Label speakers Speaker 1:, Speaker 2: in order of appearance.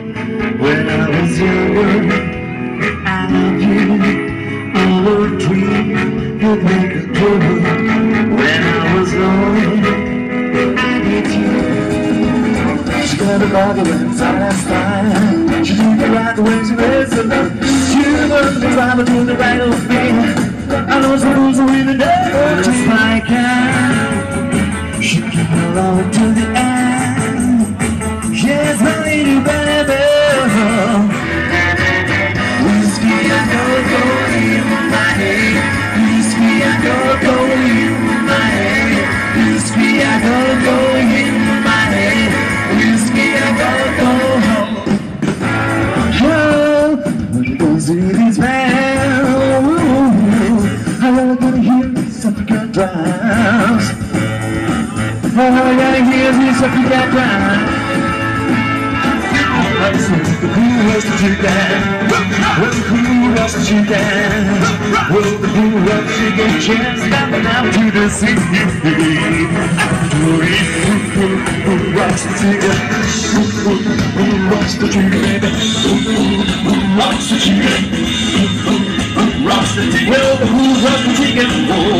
Speaker 1: When I was younger, I loved you. The dreams would make a true. When I was lonely, I need you. She got a body inside and style. She do the right way, she makes it love. She knows the driver do the right of me. I know some rules with the devil, in these man. I to hear something got drowns. Oh, I gotta hear me something got drowns. I'm so who was the chicken? Well, who was the chicken? Well, who was the chicken? Chance coming out to the sea. Who was the chicken? Who was the chicken? Was the chicken? Was the chicken? Well, who was the chicken?